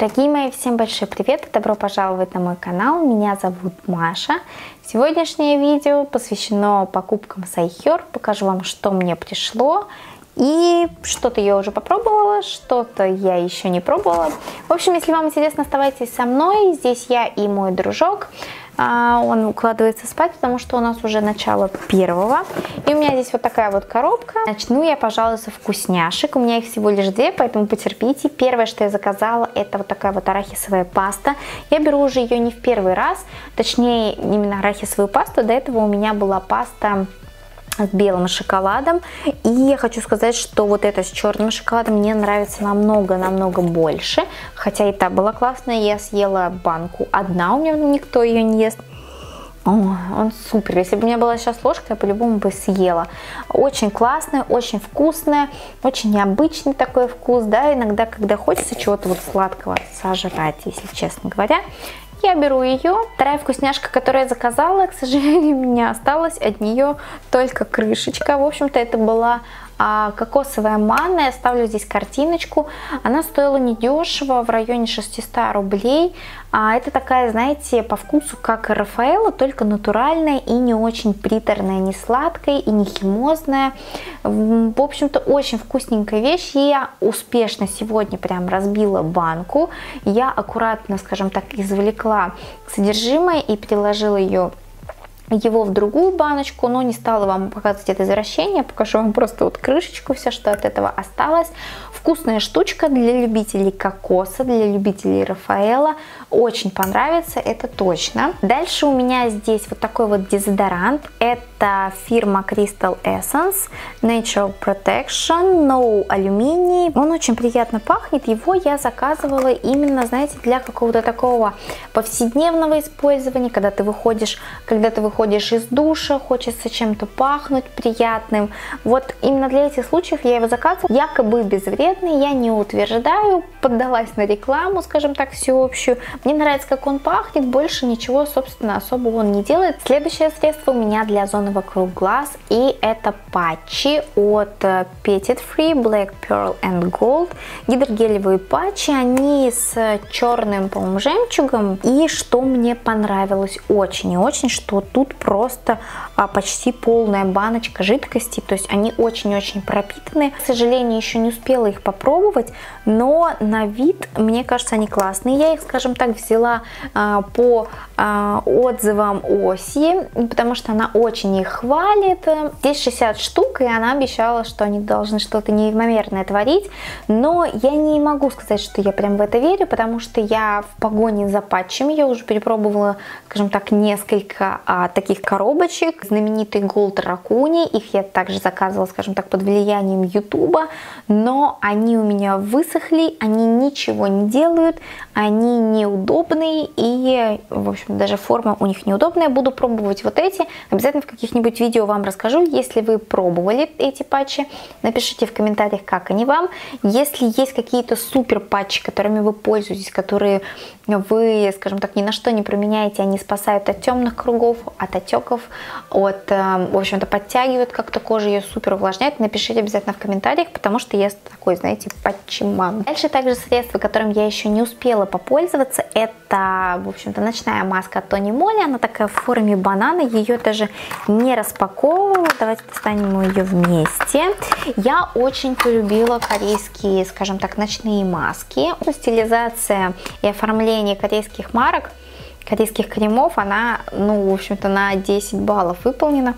Дорогие мои, всем большой привет и добро пожаловать на мой канал. Меня зовут Маша. Сегодняшнее видео посвящено покупкам с iHerb. Покажу вам, что мне пришло. И что-то я уже попробовала, что-то я еще не пробовала. В общем, если вам интересно, оставайтесь со мной. Здесь я и мой дружок. А, он укладывается спать, потому что у нас уже начало первого. И у меня здесь вот такая вот коробка. Начну я, пожалуй, со вкусняшек. У меня их всего лишь две, поэтому потерпите. Первое, что я заказала, это вот такая вот арахисовая паста. Я беру уже ее не в первый раз, точнее, именно арахисовую пасту. До этого у меня была паста с белым шоколадом. И я хочу сказать, что вот это с черным шоколадом мне нравится намного-намного больше. Хотя и та была классная, я съела банку одна, у меня никто ее не ест. О, он супер. Если бы у меня была сейчас ложка, я по-любому бы съела. Очень классная, очень вкусная, очень необычный такой вкус, да, иногда, когда хочется чего-то вот сладкого сожрать, если честно говоря. Я беру ее. Вторая вкусняшка, которую я заказала, к сожалению, у меня осталась от нее только крышечка. В общем-то, это была кокосовая манна. Я оставлю здесь картиночку. Она стоила недешево, в районе 600 рублей. А, это такая, знаете, по вкусу, как Рафаэла, только натуральная и не очень приторная, не сладкая и не химозная. В общем-то, очень вкусненькая вещь. Я успешно сегодня прям разбила банку. Я аккуратно, скажем так, извлекла содержимое и приложила ее его в другую баночку, но не стала вам показывать это извращение, покажу вам просто вот крышечку, все, что от этого осталось. Вкусная штучка для любителей кокоса, для любителей Рафаэла, очень понравится, это точно. Дальше у меня здесь вот такой вот дезодорант, это фирма Crystal Essence Natural Protection, No алюминий, он очень приятно пахнет, его я заказывала именно, знаете, для какого-то такого повседневного использования, когда ты выходишь, когда ты выходишь из душа, хочется чем-то пахнуть приятным. Вот именно для этих случаев я его заказывала. Якобы безвредный, я не утверждаю, поддалась на рекламу, скажем так, всеобщую. Мне нравится, как он пахнет, больше ничего, собственно, особо он не делает. Следующее средство у меня для зоны вокруг глаз, и это патчи от Petit Free Black Pearl and Gold. Гидрогелевые патчи, они с черным, по-моему, жемчугом. И что мне понравилось очень и очень, что тут просто а, почти полная баночка жидкости, то есть они очень-очень пропитаны. К сожалению, еще не успела их попробовать, но на вид, мне кажется, они классные. Я их, скажем так, взяла а, по а, отзывам Оси, потому что она очень их хвалит. Здесь 60 штук, и она обещала, что они должны что-то неимоверное творить, но я не могу сказать, что я прям в это верю, потому что я в погоне за патчами, я уже перепробовала, скажем так, несколько а, таких коробочек. Знаменитый Gold Raccoon, их я также заказывала, скажем так, под влиянием Ютуба, но они у меня высохли, они ничего не делают, они неудобные и, в общем, даже форма у них неудобная. Буду пробовать вот эти, обязательно в каких-нибудь видео вам расскажу, если вы пробовали эти патчи, напишите в комментариях, как они вам. Если есть какие-то супер патчи, которыми вы пользуетесь, которые вы, скажем так, ни на что не променяете, они спасают от темных кругов, от отеков, от, э, в общем-то, подтягивают как-то кожу, ее супер увлажняют. Напишите обязательно в комментариях, потому что я такой, знаете, патчиман. Дальше также средство, которым я еще не успела попользоваться, это, в общем-то, ночная маска от Тони Моли. Она такая в форме банана, ее даже не распаковывала. Давайте достанем ее вместе. Я очень полюбила корейские, скажем так, ночные маски. Стилизация и оформление корейских марок корейских кремов, она, ну, в общем-то, на 10 баллов выполнена.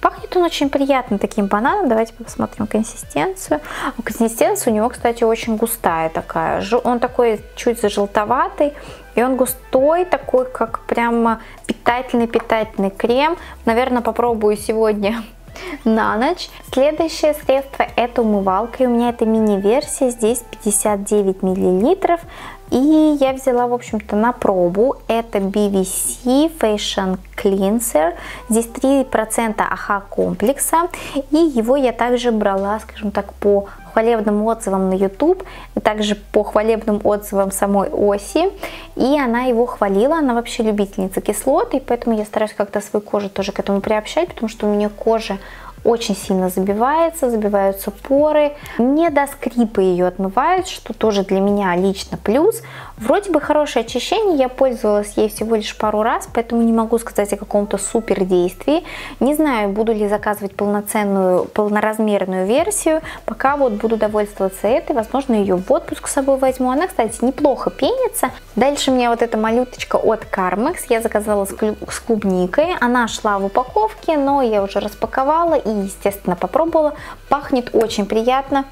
Пахнет он очень приятно таким бананом. Давайте посмотрим консистенцию. Консистенция у него, кстати, очень густая такая. Он такой чуть зажелтоватый. И он густой, такой, как прямо питательный-питательный крем. Наверное, попробую сегодня на ночь. Следующее средство это умывалка. И у меня это мини-версия. Здесь 59 миллилитров. И я взяла, в общем-то, на пробу. Это BVC Fashion Cleanser. Здесь 3% АХ комплекса. И его я также брала, скажем так, по хвалебным отзывам на YouTube, также по хвалебным отзывам самой Оси. И она его хвалила, она вообще любительница кислот, и поэтому я стараюсь как-то свою кожу тоже к этому приобщать, потому что у меня кожа очень сильно забивается, забиваются поры, не до скрипа ее отмывают, что тоже для меня лично плюс. Вроде бы хорошее очищение, я пользовалась ей всего лишь пару раз, поэтому не могу сказать о каком-то супер действии. Не знаю, буду ли заказывать полноценную, полноразмерную версию, пока вот буду довольствоваться этой, возможно ее в отпуск с собой возьму. Она, кстати, неплохо пенится. Дальше у меня вот эта малюточка от Carmex, я заказала с клубникой, она шла в упаковке, но я уже распаковала и, естественно, попробовала. Пахнет очень приятно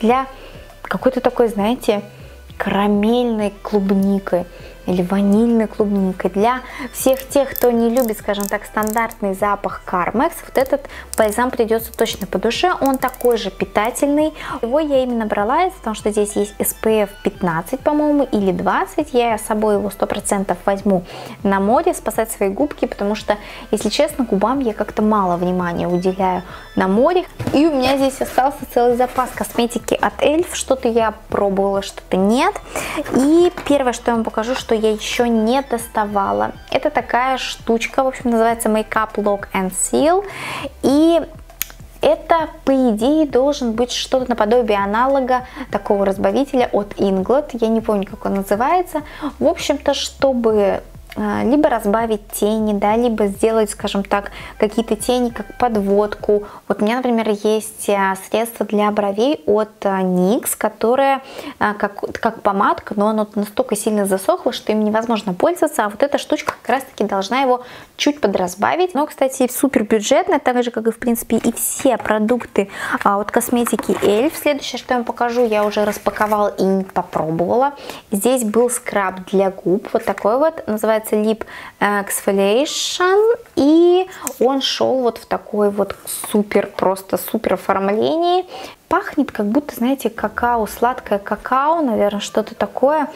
для какой-то такой, знаете, карамельной клубникой или ванильной клубникой. Для всех тех, кто не любит, скажем так, стандартный запах Carmex, вот этот бальзам придется точно по душе. Он такой же питательный. Его я именно брала, потому что здесь есть SPF 15, по-моему, или 20. Я с собой его 100% возьму на море спасать свои губки, потому что, если честно, губам я как-то мало внимания уделяю на море. И у меня здесь остался целый запас косметики от Эльф. Что-то я пробовала, что-то нет. И первое, что я вам покажу, что я еще не доставала. Это такая штучка, в общем, называется Makeup Lock and Seal. И это, по идее, должен быть что-то наподобие аналога такого разбавителя от Inglot. Я не помню, как он называется. В общем-то, чтобы либо разбавить тени, да, либо сделать, скажем так, какие-то тени как подводку. Вот у меня, например, есть а, средство для бровей от а, NYX, которое как, как помадка, но оно настолько сильно засохло, что им невозможно пользоваться, а вот эта штучка как раз-таки должна его чуть подразбавить. Но, кстати, супер бюджетная, так же, как и, в принципе, и все продукты от косметики Эльф. Следующее, что я вам покажу, я уже распаковала и попробовала. Здесь был скраб для губ, вот такой вот, называется называется Lip Exfoliation. И он шел вот в такой вот супер, просто супер оформлении. Пахнет как будто, знаете, какао, сладкое какао, наверное, что-то такое.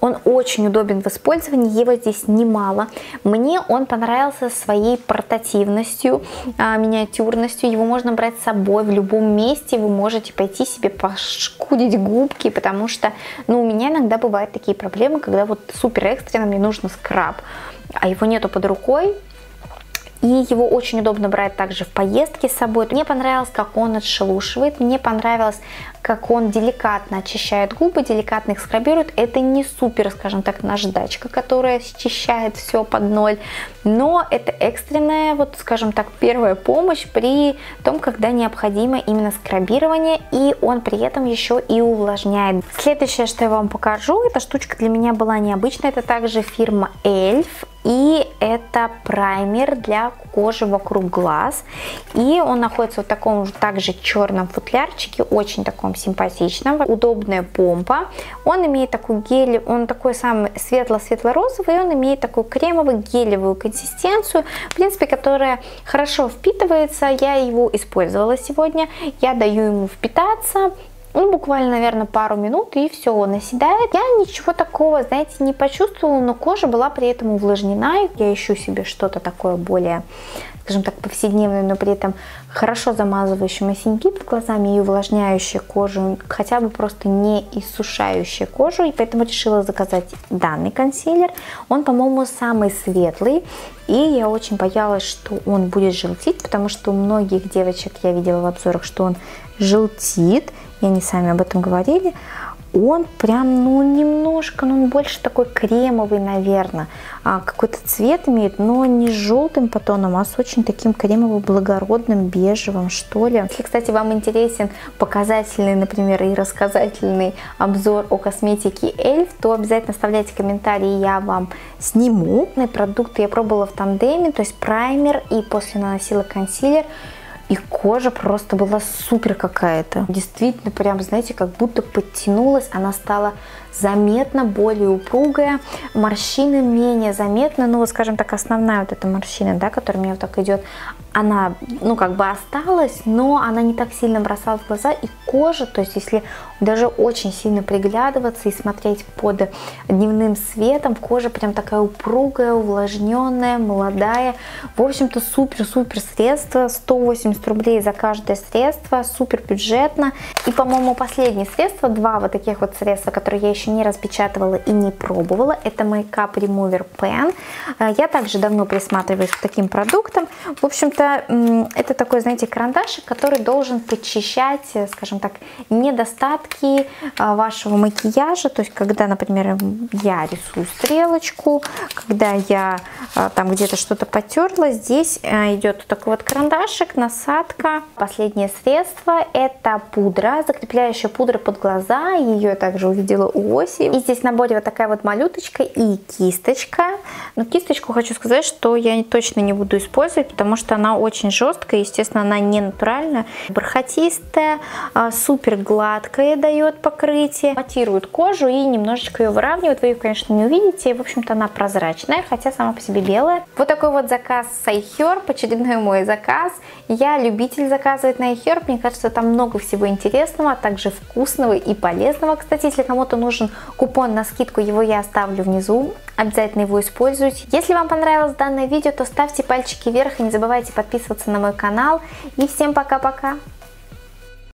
Он очень удобен в использовании, его здесь немало. Мне он понравился своей портативностью, а, миниатюрностью. Его можно брать с собой в любом месте, вы можете пойти себе пошкудить губки, потому что, ну, у меня иногда бывают такие проблемы, когда вот супер экстренно мне нужно скраб, а его нету под рукой, и его очень удобно брать также в поездке с собой. Мне понравилось, как он отшелушивает. Мне понравилось, как он деликатно очищает губы, деликатно их скрабирует. Это не супер, скажем так, наждачка, которая счищает все под ноль. Но это экстренная, вот скажем так, первая помощь при том, когда необходимо именно скрабирование. И он при этом еще и увлажняет. Следующее, что я вам покажу, эта штучка для меня была необычная. Это также фирма Elf. И это праймер для кожи вокруг глаз. И он находится в таком же также черном футлярчике, очень таком симпатичном. Удобная помпа. Он имеет такой гель, он такой самый светло-светло-розовый, он имеет такую кремовую гелевую консистенцию, в принципе, которая хорошо впитывается. Я его использовала сегодня. Я даю ему впитаться ну, буквально, наверное, пару минут, и все, он оседает. Я ничего такого, знаете, не почувствовала, но кожа была при этом увлажнена. Я ищу себе что-то такое более, скажем так, повседневное, но при этом хорошо замазывающее синяки под глазами и увлажняющее кожу, хотя бы просто не иссушающее кожу. И поэтому решила заказать данный консилер. Он, по-моему, самый светлый. И я очень боялась, что он будет желтить, потому что у многих девочек я видела в обзорах, что он желтит и они сами об этом говорили, он прям, ну, немножко, ну, он больше такой кремовый, наверное. А, какой-то цвет имеет, но не желтым по тоном, а с очень таким кремово-благородным, бежевым, что ли. Если, кстати, вам интересен показательный, например, и рассказательный обзор о косметике Эльф, то обязательно оставляйте комментарии, я вам сниму. Продукты я пробовала в тандеме, то есть праймер и после наносила консилер. И кожа просто была супер какая-то. Действительно, прям, знаете, как будто подтянулась. Она стала заметно более упругая. Морщины менее заметны. Ну, вот, скажем так, основная вот эта морщина, да, которая меня вот так идет, она, ну, как бы осталась, но она не так сильно бросалась в глаза. И кожа, то есть, если даже очень сильно приглядываться и смотреть под дневным светом, кожа прям такая упругая, увлажненная, молодая. В общем-то, супер-супер средство. 180 рублей за каждое средство. Супер бюджетно. И, по-моему, последнее средство, два вот таких вот средства, которые я еще не распечатывала и не пробовала. Это Makeup Remover Pen. Э, я также давно присматриваюсь к таким продуктам. В общем-то, это такой, знаете, карандашик, который должен подчищать, э, скажем так, недостатки вашего макияжа. То есть, когда, например, я рисую стрелочку, когда я там где-то что-то потерла, здесь идет такой вот карандашик, насадка. Последнее средство это пудра, закрепляющая пудра под глаза. Ее также увидела у Оси. И здесь в наборе вот такая вот малюточка и кисточка. Но кисточку хочу сказать, что я точно не буду использовать, потому что она очень жесткая. Естественно, она не натуральная. Бархатистая, а, супер гладкая дает покрытие. Матирует кожу и немножечко ее выравнивает. Вы ее, конечно, не увидите. В общем-то, она прозрачная, хотя сама по себе белая. Вот такой вот заказ с iHerb, очередной мой заказ. Я любитель заказывать на iHerb. Мне кажется, там много всего интересного, а также вкусного и полезного. Кстати, если кому-то нужен купон на скидку, его я оставлю внизу. Обязательно его используйте. Если вам понравилось данное видео, то ставьте пальчики вверх и не забывайте подписываться на мой канал. И всем пока-пока!